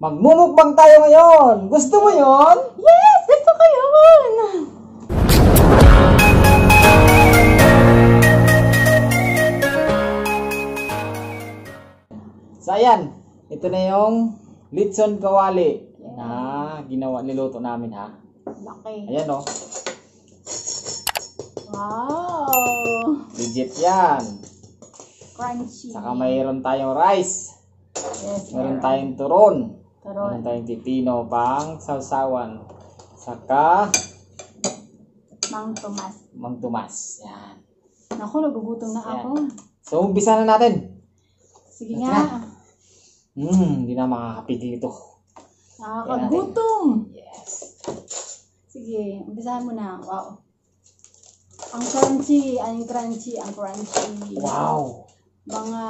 Magmumukbang tayo ngayon! Gusto mo yon? Yes! Gusto ko yun! So ayan, ito na yung litson kawali na ginawa, niluto namin ha. Laki. Ayan o, Wow! legit yan. Crunchy. Saka mayroon tayong rice, Yes, mayroon tayong turon, Turon. mayroon tayong pipino pang sausawan. Saka Mang Tomas. mang tumas. Yan. Naku, nagugutom na ako. So umpisa na natin. Sige Sige nga. Hmm, hindi na makakapigil ito. Nakakagutom. Yes. Sige, umpisahan mo na. Wow. Ang crunchy, ang crunchy, ang crunchy. Wow. Mga,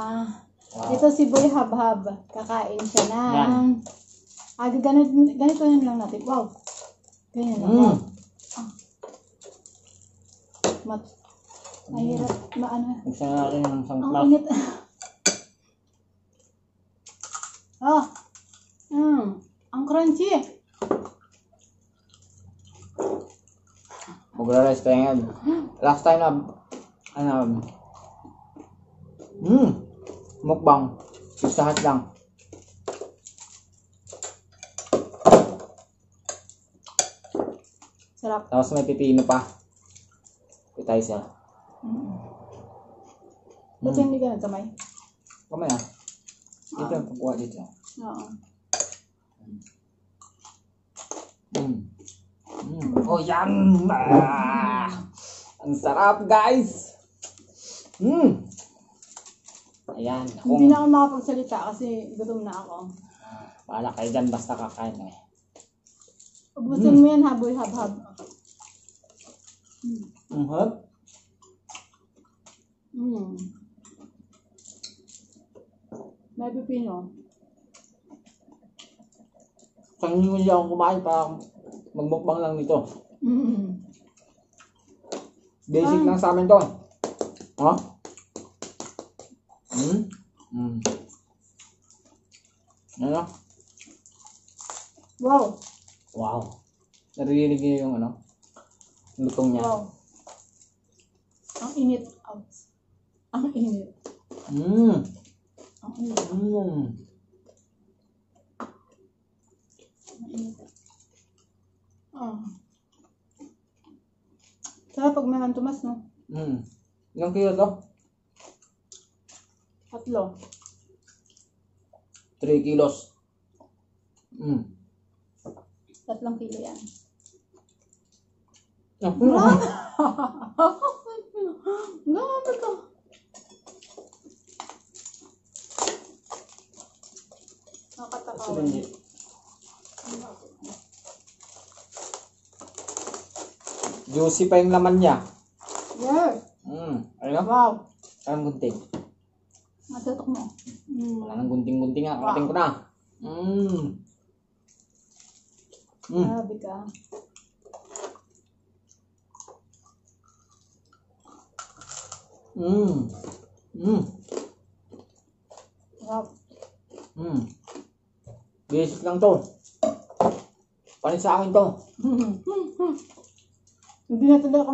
Wow. ito si Boy Habhab. Kakain siya ng, ah, ganito, ganito yun lang natin. Wow. Ganyan lang. Mm. Wow. Mat, mahirap, maano. Buksan na natin yung isang Ang init. ah. Mm. Ang crunchy. Magra-rice tayo ngayon. Last time na, ano, hmm, mukbang. Sustahat lang. Sarap. Tapos may pipino pa. Siya. Mm. Ba't hindi ka nagkamay? Kamay ah. Dito ang pagkuha dito. Oo. Mm. Mm. Oh, yan! Ah! Ang sarap, guys! Mm. Ayan. Hindi Kung, na ako makapagsalita kasi gutom na ako. Bahala kayo dyan, basta kakain eh. Ubusin mo yan, haboy hab-hab. Mm. Ang harap. Mm. May pipino. Isang linggo hindi ako kumain para magmukbang lang nito. Mm. Basic Ah. lang sa amin to. Ha? Hmm? Hmm. Ano? Wow. Wow. Naririnig niyo yung ano? Lutong niya. Wow. Ang init. Ang init. Hmm. Ang init. Hmm. Ang init. Ah. Sarap pag may mantumas, no? Hmm. Ilang kilo to? Tatlo. 3 kilos. Hmm. Tatlong kilo yan. Ako Ah! na. Grabe ka. Nakatakawa. Hindi. Juicy pa yung laman niya. Yes. Hmm. Ayun. Wow. Parang gunting. Matutok mo. Mm. Wala nang gunting-gunting nga. Karating ko na. Hmm. Hmm. Grabe ka. Hmm. Hmm. Wow. Hmm. Basic lang to. Panin sa akin to. Hindi na talaga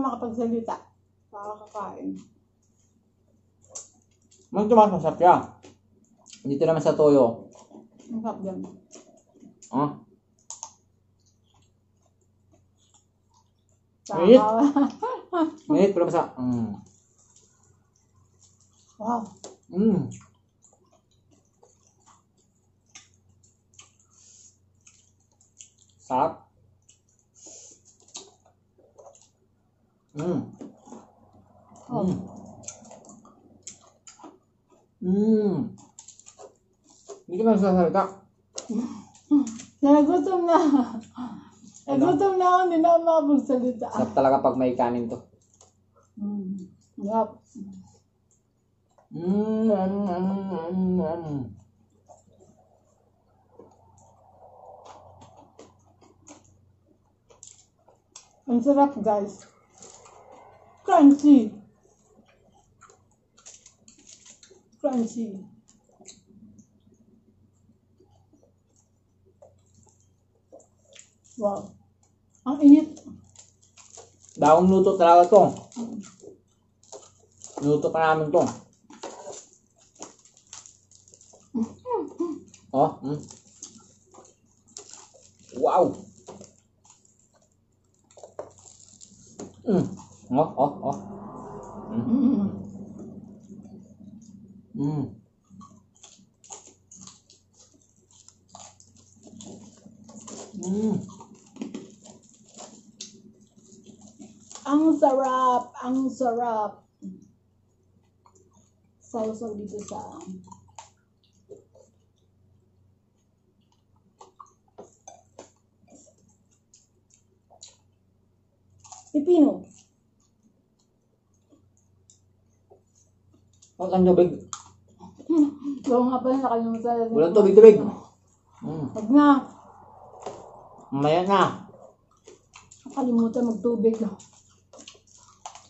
ako makapagsalita. Kakakain. Mang tumas masarap siya. Dito naman sa toyo. Ang sarap dyan. Ah. Wait. Takawa. Minute pero masa. Mm. wow. Mm. Sarap. Mm. Oh. Mm. Hindi ka nagsasalita. Nagutom na. Nagutom na ako, hindi na ako makapagsalita. Sarap talaga pag may kanin to. Mm. Sarap. Mm, mm, mm, mm, mm. Ang sarap guys. Crunchy. Crunchy. Wow. Ang init. Bagong luto talaga to. Luto pa namin to. Oh, mm. Wow. Mm. Oh, oh, oh. Mm. Mm. Mm. Ang sarap. Ang sarap. Sausaw dito sa... Pipino. Huwag kang tubig. Oo nga pala, nakalimutan. Walang tubig, tubig. Mm. Huwag na. Mamaya na. Nakalimutan magtubig.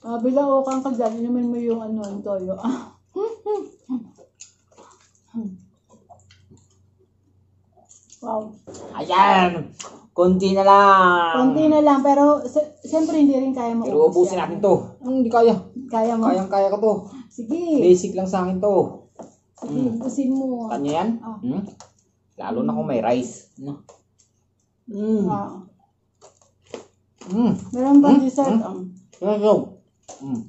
Ah, bila o kang kagyan, inumin mo yung ano, yung toyo. wow. Ayan. Kunti na lang. Konti na lang, pero si- siyempre hindi rin kaya mo. Pero ubusin natin to. Ang hindi kaya. Kaya mo. Kayang kaya ko to. Sige. Basic lang sa akin to. Ubusin mo. Kanya yan? Ah. Hmm? Lalo na kung may rice. No? Mm. Ah. Mm. Meron pa Hmm? dessert. Hmm? Um, Let's go. Mm.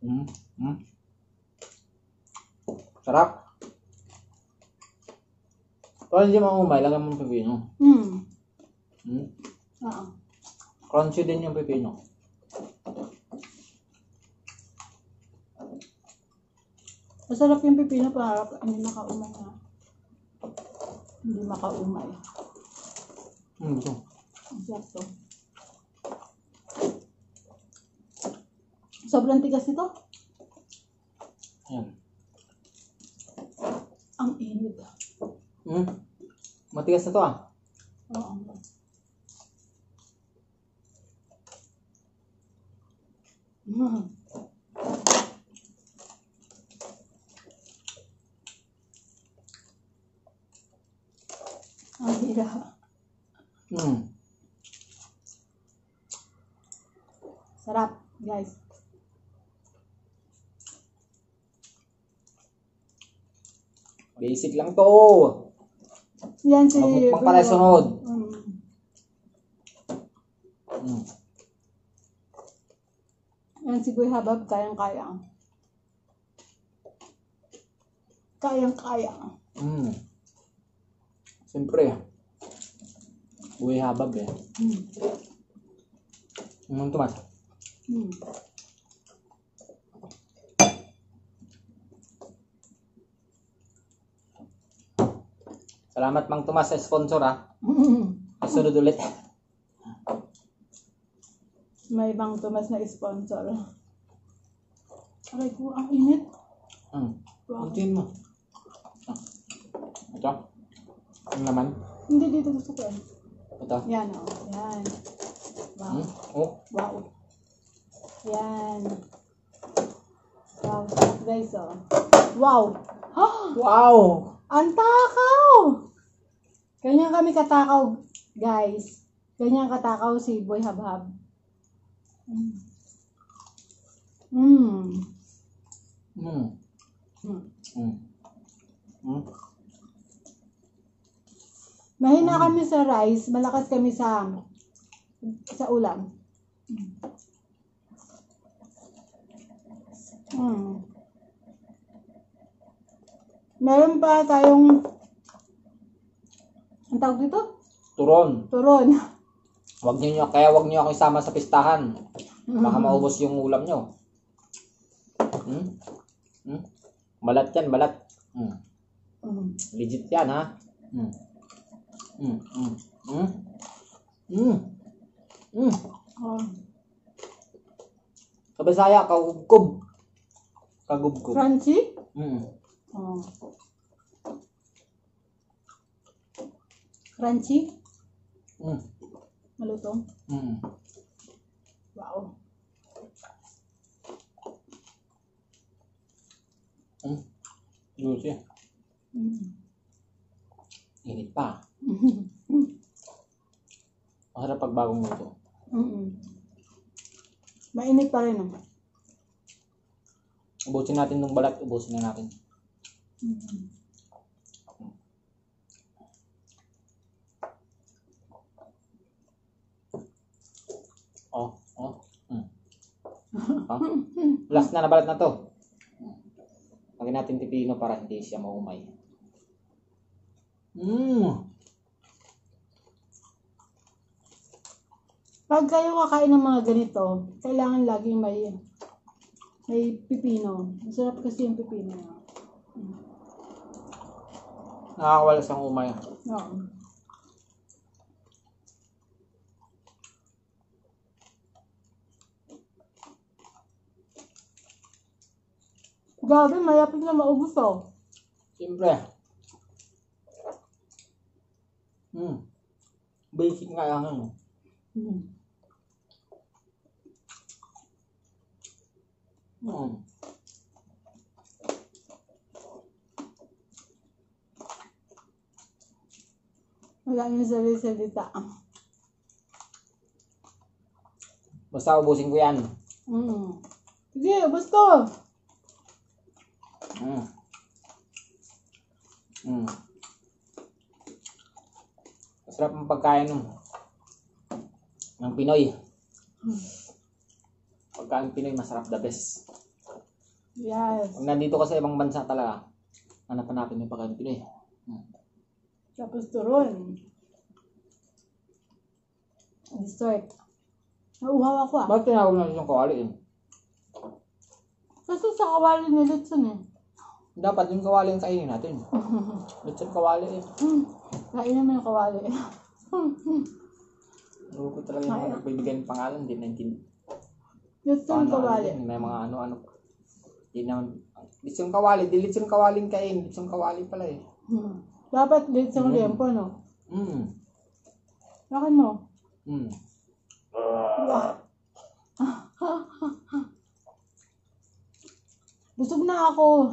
Mm. Mm. Sarap. Pero hindi mo umay, lagyan mo ng pepino. hmm. Mm. Ah. Crunchy din yung pepino. Masarap yung pipino para hindi makaumay na. Hindi makaumay. Sarap to. Sobrang tigas ito. Ayan. Ang init. Mm. Matigas na to ah. Oo. Mm. Hirap. Mm. Sarap, guys. Basic lang to. Yan si... Mabukbang pala sunod. Mm. Mm. Yan si Kuya Habab, kayang-kaya. Kayang-kaya. Mm. Siyempre. Buhay habab eh. Mm. Ano Tomas? Mm. Salamat Mang Tomas sa sponsor ah. Mm. Kasunod ulit. May ibang Tomas na sponsor. Aray ko, ang init. Mm. Wow. Kuntiin mo. Ah. Ito. Ano naman? Hindi dito gusto ko. Ito. Yan, oh. Yan. Wow. Mm. Oh. Wow. Yan. Wow. Guys, oh. Wow. Wow! ang takaw! Ganyan kami katakaw, guys. Ganyan katakaw si Boy Habhab. Mm. Mm. Mm. Mm. Mm. Mm. Mahina kami sa rice, malakas kami sa sa ulam. Mm. Meron pa tayong ang tawag dito? Turon. Turon. Wag niyo kaya wag niyo ako isama sa pistahan. Baka maubos yung ulam niyo. Hmm? Hmm? Balat yan, balat. Hmm. Mm. Legit yan, ha? Hmm. Hmm. Hmm. Hmm. Hmm. Hmm. Oh. Sa Bisaya, kagubkob. Kagubkob. Crunchy? Hmm. Oh. Crunchy? Hmm. Malutong? Hmm. Wow. Hmm. Juicy. Mm. Init pa. Masarap pag bagong luto. Mm-mm. Mainit pa rin. Oh. Ubusin natin ng balat, ubusin na natin. Mm. Oh, oh. Mm. Oh. Last na nabalat na to. Lagyan natin pipino para hindi siya maumay. Mmm. Pag kayo kakain ng mga ganito, kailangan laging may may pipino. Masarap kasi yung pipino. Nakakawalas ang umay. Oo. Grabe, malapit na maubos oh. Siyempre. Hmm. Basic nga lang yun. Hmm. Hmm. Wala nang salita. Basta ubusin ko yan. Mm. Sige, ubos ko. Hmm. Hmm. Masarap ang pagkain ng ng Pinoy. Pagkain Pinoy masarap the best. Yes. Pag nandito ka sa ibang bansa talaga, hanap-hanapin mo yung pagkain Pinoy. Hmm. Tapos turon. Dessert. Nauhaw ako ah. Bakit tinawag natin yung kawali eh? Kasi sa kawali ni Litson eh. Dapat yung kawali yung kainin natin. Litson kawali eh. Hmm. Kain naman yung kawali. Ano ko talaga yung nagbibigay ng pangalan, hindi naintindihan. Litson kawali. Ano, may mga ano-ano. Hindi naman. Litson kawali, di litson kawaling kain. Litson kawali pala eh. Hmm. Dapat Litson Mm. liempo no? Hmm. Bakit mo? Hmm. Busog na ako.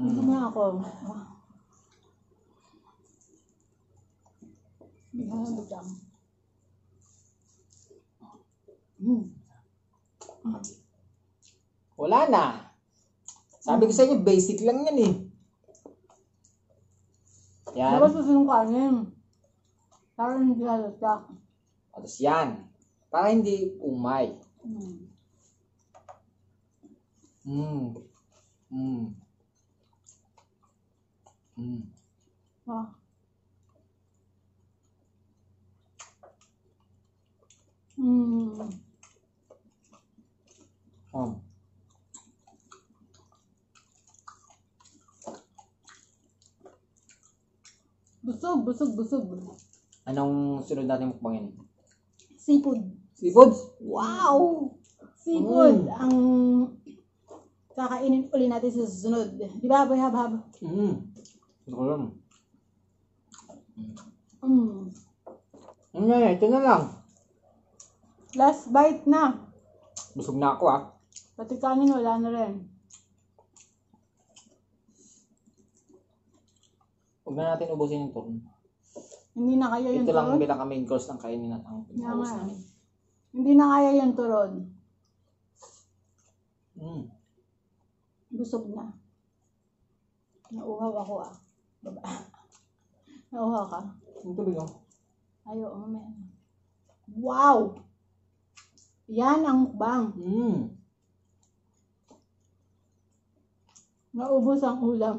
Busog Hmm. na ako. Bigyan mo lang. Hmm. Wala na. Sabi ko sa inyo, basic lang yan eh. Yan. Dapat susunod kanin. Para hindi halata. Tapos yan. Para hindi umay. Hmm. Hmm. Hmm. Hmm. Ah. Hmm. Um. Busog, busog, busog. Anong sunod natin mukbangin? Seafood. Seafood? Wow! Seafood ang kakainin uli natin sa susunod. Di ba, Boy Habhab? Hmm. Ito ko lang. Mm. Ano yan, ito na lang. Last bite na. Busog na ako ah. Pati kanin wala na rin. Huwag na natin ubusin yung turn. Hindi na kaya yung Ito lang turon. bilang main course ng kainin na ang nga. namin. Hindi na kaya yung turon. Hmm. Busog na. Nauhaw ako ah. Baba. Nauhaw ka. Yung tubig oh. Ayo, mamaya. Wow! Yan ang mukbang. Hmm. Naubos ang ulam.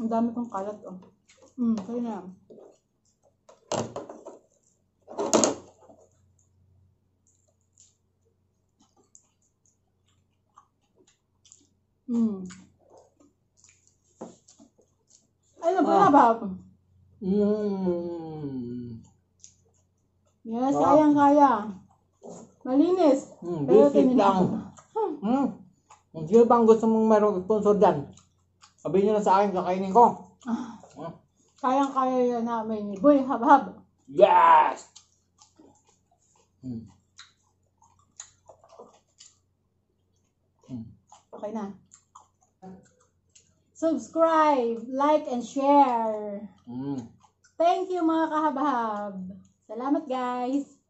Ang dami kong kalat, oh. Hmm, kayo na. Hmm. Ah. ba? Hmm. Yes, Wow. kayang-kaya. Malinis. Hmm, Pero basic. Hmm. Kung sino bang gusto mong mayroong sponsor dyan, sabihin nyo na sa akin, kakainin ko. Hmm. Kayang-kaya yan namin ni Boy Habhab. Yes! Hmm. Hmm. Okay na. Subscribe, like, and share. Mm. Thank you mga kahabahab. Salamat guys.